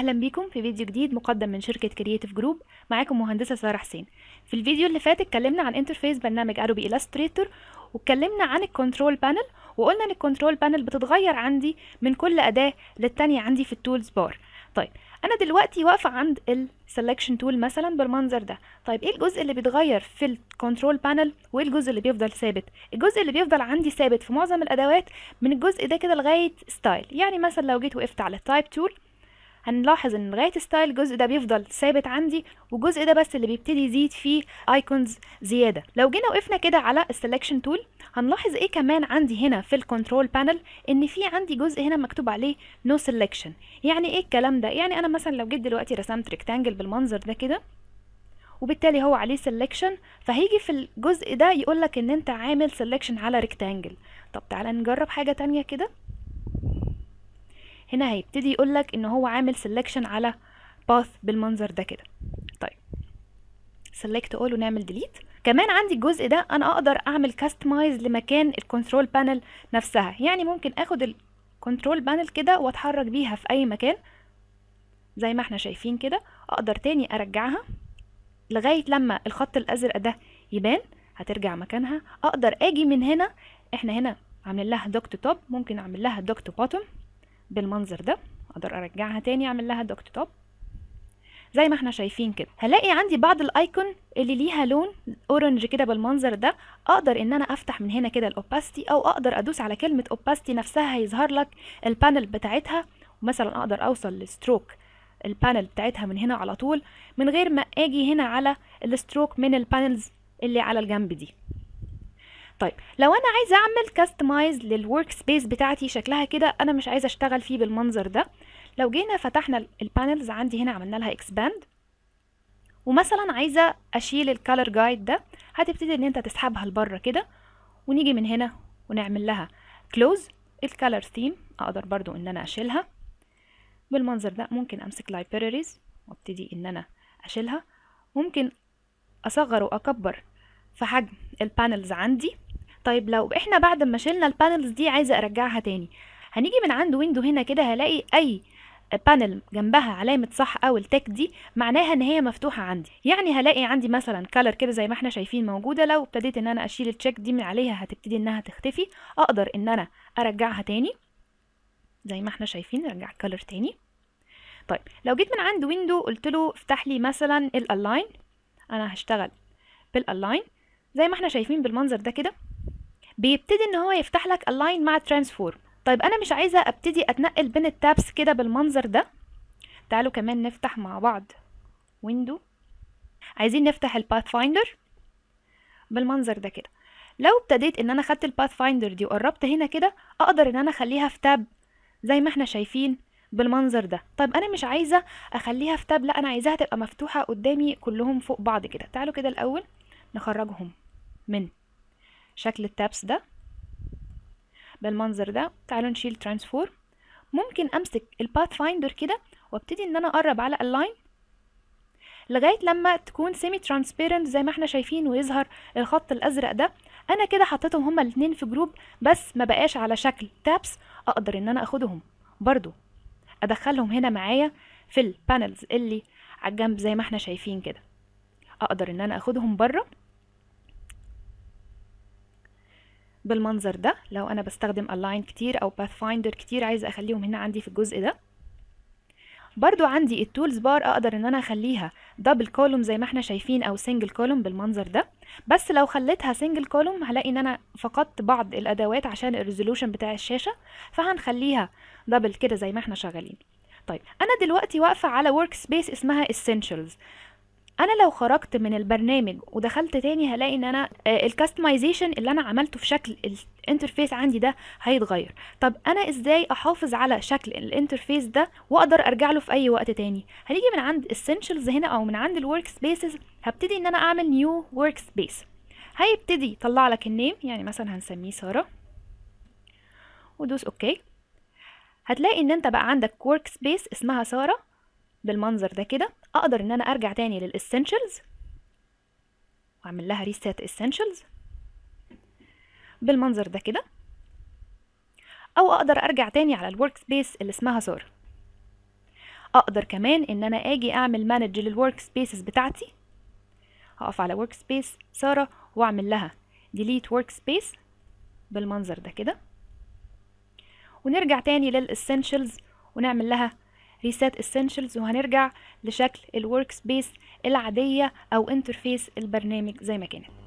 أهلا بيكم في فيديو جديد مقدم من شركة كرييتيف جروب معاكم مهندسة سارة حسين. في الفيديو اللي فات اتكلمنا عن interface برنامج Adobe Illustrator واتكلمنا عن ال control panel وقلنا إن ال control panel بتتغير عندي من كل أداة للتانية عندي في ال tools bar طيب أنا دلوقتي واقفة عند ال selection tool مثلا بالمنظر ده. طيب إيه الجزء اللي بيتغير في ال control panel وإيه الجزء اللي بيفضل ثابت؟ الجزء اللي بيفضل عندي ثابت في معظم الأدوات من الجزء ده كده لغاية style يعني مثلا لو جيت وقفت على type tool هنلاحظ إن لغاية style الجزء ده بيفضل ثابت عندي والجزء ده بس اللي بيبتدي يزيد فيه icons زيادة. لو جينا وقفنا كده على ال selection tool هنلاحظ إيه كمان عندي هنا في ال control panel إن في عندي جزء هنا مكتوب عليه no selection يعني إيه الكلام ده؟ يعني أنا مثلا لو جيت دلوقتي رسمت rectangle بالمنظر ده كده وبالتالي هو عليه selection فهيجي في الجزء ده يقولك إن أنت عامل selection على rectangle طب تعالى نجرب حاجة تانية كده. هنا هيبتدي يقولك إن هو عامل selection على path بالمنظر ده كده. طيب. Select all ونعمل delete. كمان عندي الجزء ده أنا أقدر أعمل customize لمكان ال control panel نفسها. يعني ممكن آخد ال control panel كده وأتحرك بيها في أي مكان. زي ما إحنا شايفين كده. أقدر تاني أرجعها لغاية لما الخط الأزرق ده يبان. هترجع مكانها. أقدر آجي من هنا. إحنا هنا عاملين لها dock to top ممكن أعمل لها dock to bottom بالمنظر ده أقدر أرجعها تاني أعمل لها dock top. زي ما إحنا شايفين كده. هلاقي عندي بعض ال icon اللي ليها لون orange كده بالمنظر ده. أقدر إن أنا أفتح من هنا كده ال opacity أو أقدر أدوس على كلمة opacity نفسها هيظهر لك ال panel بتاعتها. ومثلا أقدر أوصل لل stroke ال panel بتاعتها من هنا على طول من غير ما آجي هنا على ال stroke من ال panels اللي على الجنب دي. طيب لو أنا عايزة أعمل customize لل workspace بتاعتي شكلها كده أنا مش عايزة أشتغل فيه بالمنظر ده. لو جينا فتحنا ال panels عندي هنا عملنا لها expand ومثلا عايزة أشيل ال color guide ده هتبتدي إن أنت تسحبها لبره كده ونيجي من هنا ونعمل لها close ال color theme أقدر برضو إن أنا أشيلها. بالمنظر ده ممكن أمسك libraries وأبتدي إن أنا أشيلها. ممكن أصغر وأكبر في حجم ال panels عندي. طيب لو إحنا بعد ما شلنا ال panels دي عايزة أرجعها تاني هنيجي من عند window هنا كده هلاقي أي panel جنبها علامة صح أو ال tick دي معناها إن هي مفتوحة عندي. يعني هلاقي عندي مثلا color كده زي ما إحنا شايفين موجودة لو ابتديت إن أنا أشيل ال check دي من عليها هتبتدي إنها تختفي أقدر إن أنا أرجعها تاني. زي ما إحنا شايفين ارجع color تاني. طيب لو جيت من عند window قلت له افتح لي مثلا ال align أنا هشتغل بال align زي ما إحنا شايفين بالمنظر ده كده بيبتدي إن هو يفتح لك align مع transform طيب أنا مش عايزة أبتدي أتنقل بين ال tabs كده بالمنظر ده. تعالوا كمان نفتح مع بعض window عايزين نفتح ال pathfinder بالمنظر ده كده. لو ابتديت إن أنا خدت ال pathfinder دي وقربت هنا كده أقدر إن أنا أخليها في tab زي ما إحنا شايفين بالمنظر ده. طيب أنا مش عايزة أخليها في tab لا أنا عايزاها تبقى مفتوحة قدامي كلهم فوق بعض كده. تعالوا كده الأول نخرجهم من شكل ال tabs ده بالمنظر ده. تعالوا نشيل transform ممكن أمسك ال pathfinder كده وأبتدي إن أنا أقرب على ال align لغاية لما تكون semi transparent زي ما إحنا شايفين ويظهر الخط الأزرق ده. أنا كده حطيتهم هما الاثنين في group بس ما بقاش على شكل tabs أقدر إن أنا أخدهم. برضو أدخلهم هنا معايا في ال panels اللي على الجنب زي ما إحنا شايفين كده. أقدر إن أنا أخدهم بره. بالمنظر ده. لو أنا بستخدم align كتير أو pathfinder كتير عايزة أخليهم هنا عندي في الجزء ده. برضو عندي ال tools bar أقدر إن أنا أخليها double column زي ما إحنا شايفين أو single column بالمنظر ده. بس لو خليتها single column هلاقي إن أنا فقدت بعض الأدوات عشان ال resolution بتاع الشاشة فهنخليها double كده زي ما إحنا شغالين. طيب أنا دلوقتي واقفة على workspace اسمها essentials. أنا لو خرجت من البرنامج ودخلت تاني هلاقي إن أنا ال customization اللي أنا عملته في شكل ال interface عندي ده هيتغير. طب أنا إزاي أحافظ على شكل ال interface ده وأقدر أرجع له في أي وقت تاني؟ هنيجي من عند essentials هنا أو من عند ال workspaces هبتدي إن أنا أعمل new workspace هيبتدي يطلع لك ال name يعني مثلا هنسميه سارة. ودوس okay. هتلاقي إن أنت بقى عندك workspace اسمها سارة. بالمنظر ده كده أقدر إن أنا أرجع تاني لل essentials وأعمل لها reset essentials بالمنظر ده كده أو أقدر أرجع تاني على ال workspace اللي اسمها سارة أقدر كمان إن أنا آجي أعمل manage لل workspaces بتاعتي هقف على workspace سارة وأعمل لها delete workspace بالمنظر ده كده ونرجع تاني لل essentials ونعمل لها reset essentials وهنرجع لشكل ال workspace العادية أو interface البرنامج زي ما كانت.